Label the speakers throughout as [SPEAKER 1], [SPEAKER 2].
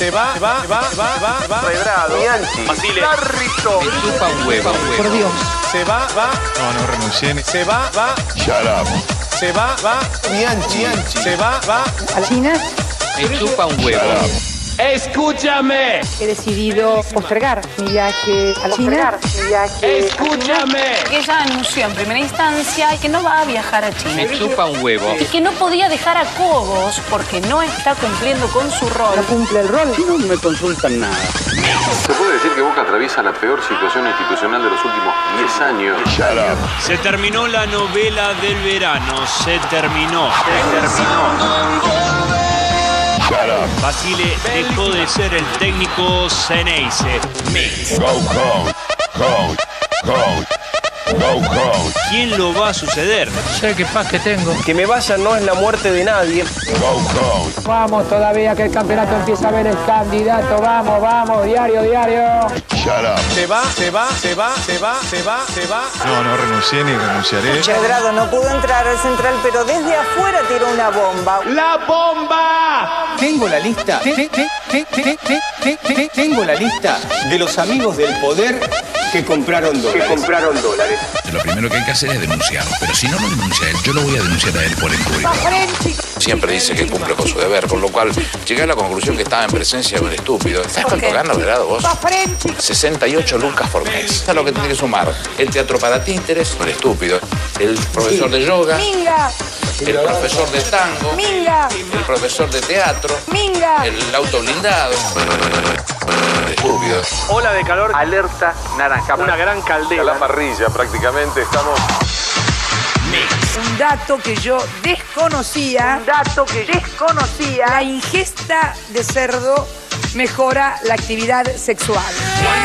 [SPEAKER 1] se va, se va, se va, va, va, va.
[SPEAKER 2] Rebrado, Bianchi,
[SPEAKER 1] Basile.
[SPEAKER 2] Garrito,
[SPEAKER 3] Chupa un huevo.
[SPEAKER 4] Por Dios.
[SPEAKER 1] Se va, va,
[SPEAKER 5] No, no renuncié.
[SPEAKER 1] se va, va,
[SPEAKER 5] Shut up.
[SPEAKER 1] se va, va, Bianchi, se va, va.
[SPEAKER 4] A China
[SPEAKER 3] Me chupa un huevo.
[SPEAKER 6] Escúchame,
[SPEAKER 4] he decidido postergar mi viaje a China. Mi viaje
[SPEAKER 6] escúchame.
[SPEAKER 7] Ella anunció en primera instancia que no va a viajar a China.
[SPEAKER 3] Me chupa un huevo.
[SPEAKER 7] Y que no podía dejar a Cobos porque no está cumpliendo con su rol.
[SPEAKER 4] no cumple el rol.
[SPEAKER 3] No me consultan nada.
[SPEAKER 8] Se puede decir que Boca atraviesa la peor situación institucional de los últimos 10 años.
[SPEAKER 6] Se terminó la novela del verano, se terminó.
[SPEAKER 5] Shut up.
[SPEAKER 6] Basile dejó de ser el técnico Ceneice.
[SPEAKER 5] Go cold. Cold. Cold.
[SPEAKER 6] ¿Quién lo va a suceder?
[SPEAKER 3] Sé qué paz que tengo.
[SPEAKER 2] Que me vaya no es la muerte de nadie.
[SPEAKER 4] Vamos todavía que el campeonato empieza a ver el candidato. Vamos, vamos, diario, diario.
[SPEAKER 1] Se va, se va, se va, se va, se va, se va.
[SPEAKER 5] No, no renuncié ni renunciaré.
[SPEAKER 9] Chedrado no pudo entrar al central, pero desde afuera tiró una bomba.
[SPEAKER 6] ¡La bomba!
[SPEAKER 10] Tengo la lista. Tengo la lista de los amigos del poder que compraron
[SPEAKER 2] Que
[SPEAKER 10] dólares.
[SPEAKER 2] compraron dólares.
[SPEAKER 11] Lo primero que hay que hacer es denunciarlo. Pero si no lo denuncia él, yo lo voy a denunciar a él por encubrirlo.
[SPEAKER 8] Siempre dice que cumple con su deber, por lo cual llegué a la conclusión que estaba en presencia de un estúpido. ¿Sabes cuánto gana, verdad, vos? 68 lucas por mes. Eso es lo que tiene que sumar. El teatro para títeres, un estúpido. El profesor de yoga.
[SPEAKER 4] Minga,
[SPEAKER 8] El profesor de tango.
[SPEAKER 4] minga,
[SPEAKER 8] El profesor de teatro.
[SPEAKER 4] minga.
[SPEAKER 8] El auto blindado.
[SPEAKER 2] Ola de calor, alerta naranja. Una gran caldera.
[SPEAKER 8] la parrilla prácticamente estamos...
[SPEAKER 4] Un dato que yo desconocía. Un dato que desconocía. La ingesta de cerdo mejora la actividad sexual.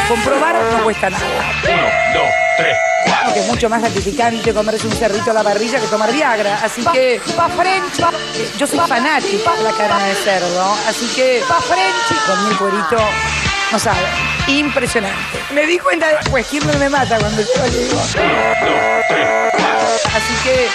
[SPEAKER 4] Comprobar no cuesta nada.
[SPEAKER 6] Uno, dos, tres, cuatro.
[SPEAKER 4] Que es mucho más gratificante comerse un cerdito a la parrilla que tomar Viagra. Así que. Eh, Yo soy fanática de la carne de cerdo. Así que. Con mi cuerito. No sabe. Impresionante. Me di cuenta de. Pues Kirchner me mata cuando yo le digo. Así que.